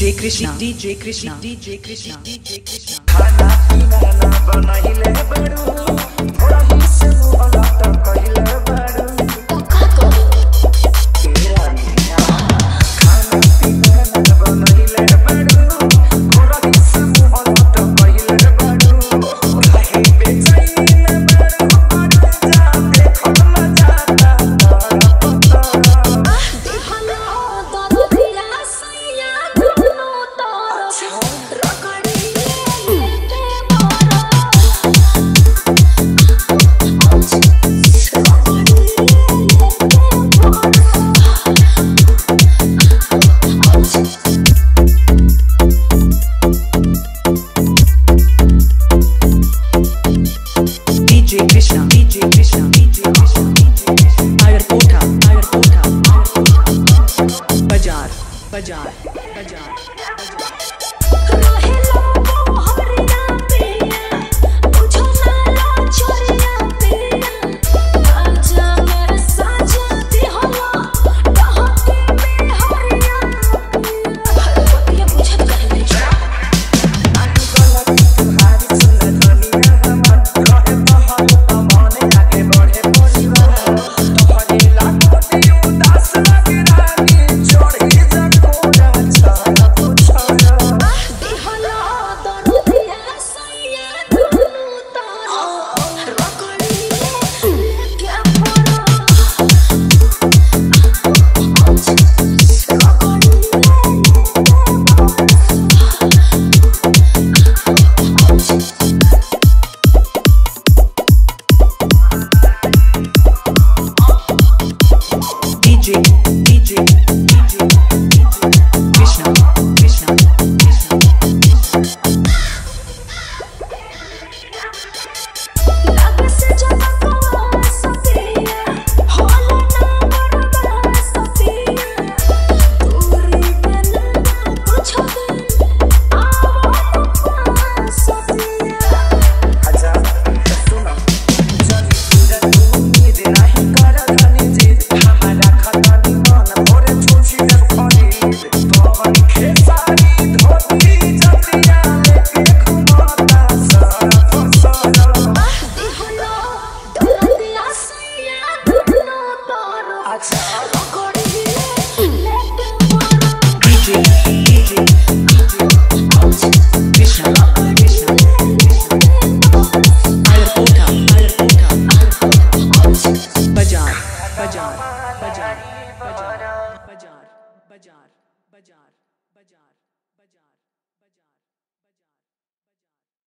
DJ Krishna DJ Krishna DJ Krishna DJ Krishna Krishna, DJ Krishna, DJ Krishna, Ayurkota, Ayurkota, Ayurkota, Bajar, Bajar, Bajar. बाज़ार बाज़ार बाज़ार बाज़ार